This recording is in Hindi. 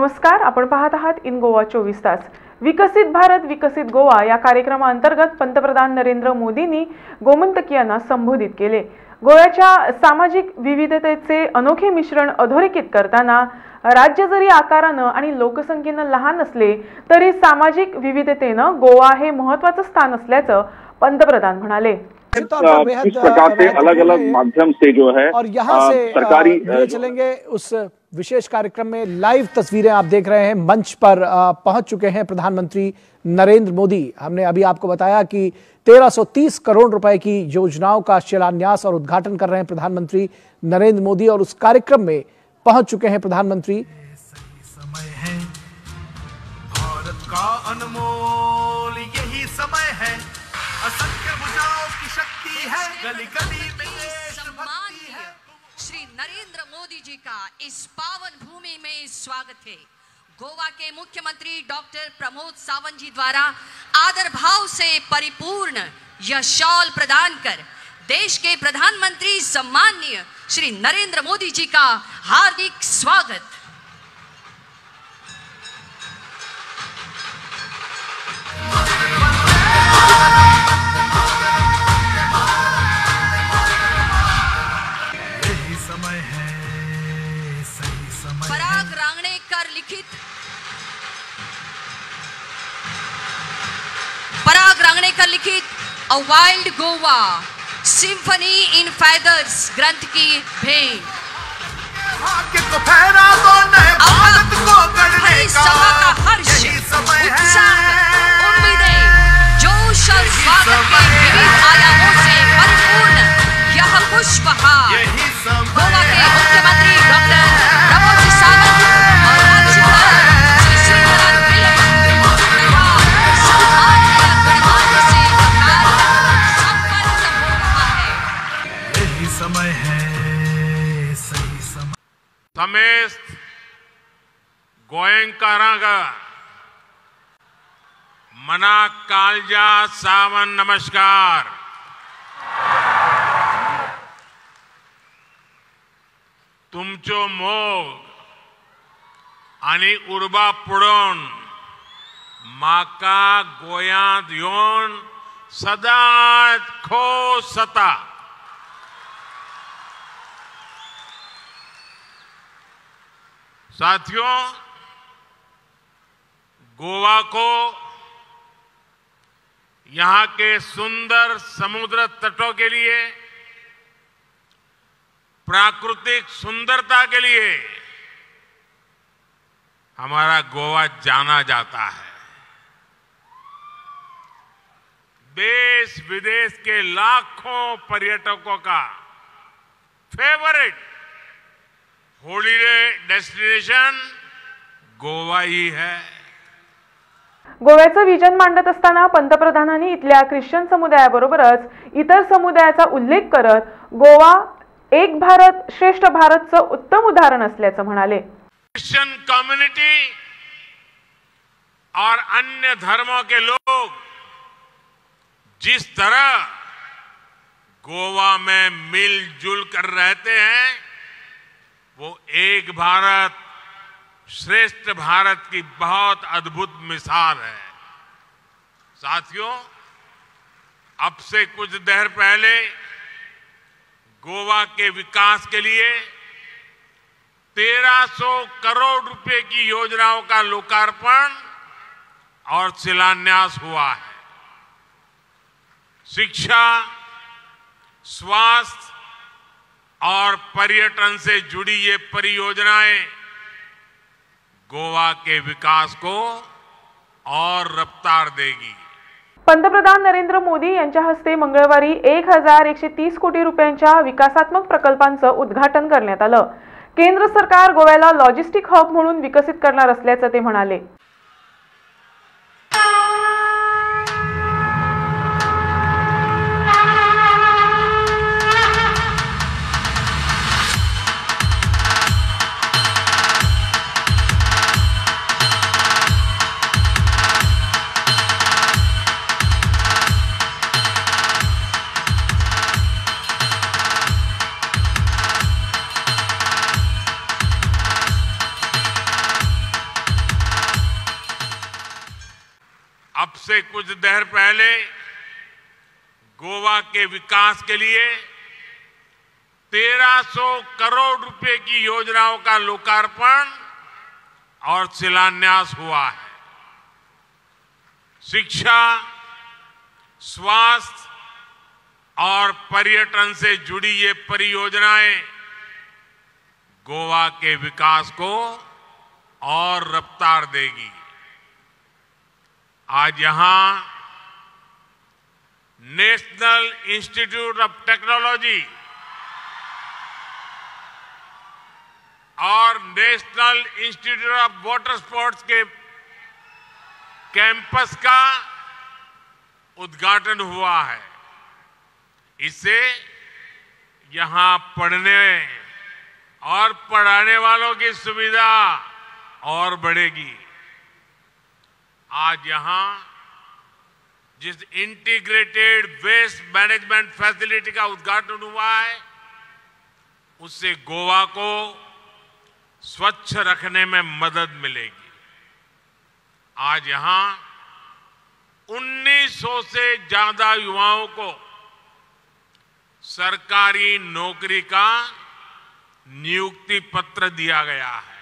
नमस्कार आपण पाहत आहात इन गोवा चोवीस तास. विकसित भारत विकसित गोवा या कार्यक्रमाअंतर्गत पंतप्रधान नरेंद्र मोदींनी गोमंतकीयांना संबोधित केले. गोव्याच्या सामाजिक विविधतेचे अनोखे मिश्रण अधोरेखित करताना राज्य जरी आकारानं आणि लोकसंख्येनं लहान असले तरी सामाजिक विविधतेनं गोवा हे महत्वाचं स्थान असल्याचं पंतप्रधान म्हणाले. इस प्रकार से अलग अलग माध्यम से जो है और यहाँ से सरकारी चलेंगे उस विशेष कार्यक्रम में लाइव तस्वीरें आप देख रहे हैं। मंच पर पहुँच चुके हैं प्रधानमंत्री नरेंद्र मोदी। हमने अभी आपको बताया कि 1330 करोड़ रुपए की योजनाओं का शिलान्यास और उद्घाटन कर रहे हैं प्रधानमंत्री नरेंद्र मोदी और उस कार्यक्रम में पहुँच चुके हैं प्रधानमंत्री। समय है भारत का अनमोल, यही समय है। असंख्य की शक्ति है। गली गली में जी का इस पावन भूमि में स्वागत है। गोवा के मुख्यमंत्री डॉक्टर प्रमोद सावंत जी द्वारा आदर भाव से परिपूर्ण यह शॉल प्रदान कर देश के प्रधानमंत्री सम्माननीय श्री नरेंद्र मोदी जी का हार्दिक स्वागत। पराग रांगणेकर लिखित a wild Goa symphony in feathers ग्रंथ की भेंट समेस्त गोयंकारांगा। मना कालजा सावन नमस्कार। तुमचो मोग उर्बा पुडोन माका गोयांत येवन सदांच खोस जाता साथियों, गोवा को यहाँ के सुंदर समुद्र तटों के लिए, प्राकृतिक सुंदरता के लिए हमारा गोवा जाना जाता है। देश विदेश के लाखों पर्यटकों का फेवरेट हॉलिडे डेस्टिनेशन गोवा ही है। गोव्याचं विजन मांडत असताना पंतप्रधानांनी इथल्या ख्रिश्चन समुदायाबरोबरच इतर समुदायाचा उल्लेख करत गोवा एक भारत श्रेष्ठ भारतचं उत्तम उदाहरण असल्याचं म्हणाले. क्रिश्चियन कम्युनिटी और अन्य धर्मों के लोग जिस तरह गोवा में मिलजुल कर रहते हैं वो एक भारत, श्रेष्ठ भारत की बहुत अद्भुत मिसाल है। साथियों, अब से कुछ देर पहले गोवा के विकास के लिए 1300 करोड़ रुपए की योजनाओं का लोकार्पण और शिलान्यास हुआ है। शिक्षा, स्वास्थ्य और पर्यटन से जुड़ी ये परियोजनाएं गोवा के विकास को और रफ्तार देगी। पंतप्रधान नरेंद्र मोदी यांच्या हस्ते मंगळवारी एक हजार एकशे तीस कोटी रुपयांच्या विकासात्मक प्रकल्पांचं उद्घाटन करण्यात आलं. केंद्र सरकार गोव्याला लॉजिस्टिक हब म्हणून विकसित करणार असल्याचं ते म्हणाले. से कुछ देर पहले गोवा के विकास के लिए 1300 करोड़ रुपए की योजनाओं का लोकार्पण और शिलान्यास हुआ है। शिक्षा, स्वास्थ्य और पर्यटन से जुड़ी ये परियोजनाएँ गोवा के विकास को और रफ्तार देगी। आज यहाँ नेशनल इंस्टीट्यूट ऑफ़ टेक्नोलॉजी और national institute of water sports के कैंपस का उद्घाटन हुआ है। इससे यहाँ पढ़ने और पढ़ाने वालों की सुविधा और बढ़ेगी। आज यहाँ जिस इंटीग्रेटेड वेस्ट मैनेजमेंट फैसिलिटी का उद्घाटन हुआ है, उससे गोवा को स्वच्छ रखने में मदद मिलेगी। आज यहाँ 1900 से ज़्यादा युवाओं को सरकारी नौकरी का नियुक्ति पत्र दिया गया है।